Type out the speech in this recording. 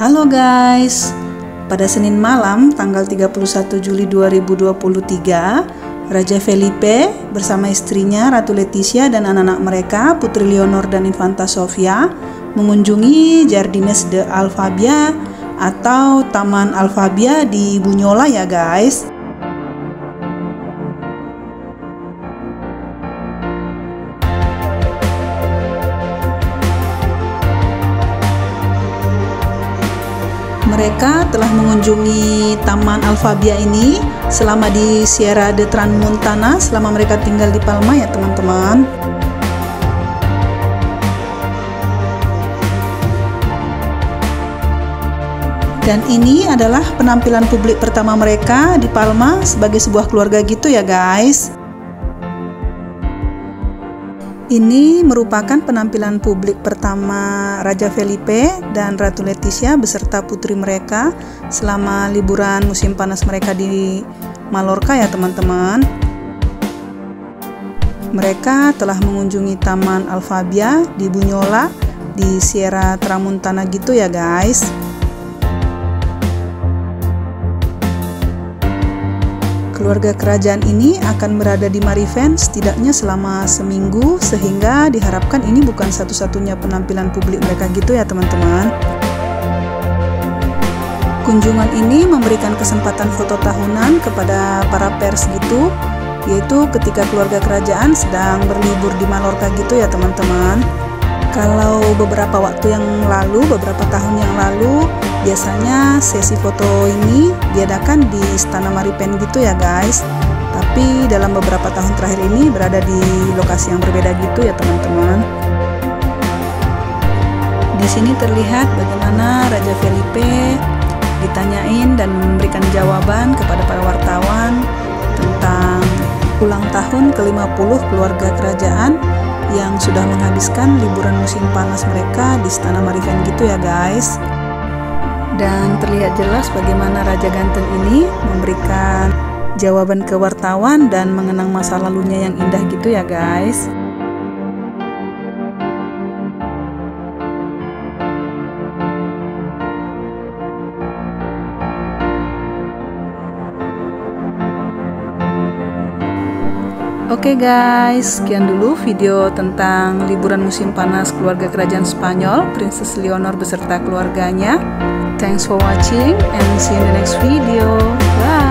Halo guys, pada Senin malam tanggal 31 Juli 2023, Raja Felipe bersama istrinya Ratu Leticia dan anak-anak mereka Putri Leonor dan Infanta Sofia mengunjungi Jardines de Alfabia atau Taman Alfabia di Bunyola ya guys. Mereka telah mengunjungi Taman Alfabia ini selama di Sierra de Transmontana selama mereka tinggal di Palma ya teman-teman. Dan ini adalah penampilan publik pertama mereka di Palma sebagai sebuah keluarga gitu ya guys. Ini merupakan penampilan publik pertama Raja Felipe dan Ratu Leticia beserta putri mereka selama liburan musim panas mereka di Mallorca ya teman-teman. Mereka telah mengunjungi Taman Alfabia di Bunyola di Sierra Tramuntana gitu ya guys. Keluarga kerajaan ini akan berada di Mariven setidaknya selama seminggu sehingga diharapkan ini bukan satu-satunya penampilan publik mereka gitu ya teman-teman. Kunjungan ini memberikan kesempatan foto tahunan kepada para pers gitu, yaitu ketika keluarga kerajaan sedang berlibur di Mallorca gitu ya teman-teman. Kalau beberapa waktu yang lalu, beberapa tahun yang lalu, biasanya sesi foto ini diadakan di Istana Maripen gitu ya guys. Tapi dalam beberapa tahun terakhir ini berada di lokasi yang berbeda gitu ya teman-teman. Di sini terlihat bagaimana Raja Felipe ditanyain dan memberikan jawaban kepada para wartawan tentang ulang tahun ke-50 keluarga kerajaan yang sudah menghabiskan liburan musim panas mereka di Istana Mariven gitu ya guys. Dan terlihat jelas bagaimana Raja Ganteng ini memberikan jawaban ke wartawan dan mengenang masa lalunya yang indah gitu ya guys. Oke okay guys, sekian dulu video tentang liburan musim panas keluarga kerajaan Spanyol, Princess Leonor beserta keluarganya. Thanks for watching and see you in the next video. Bye!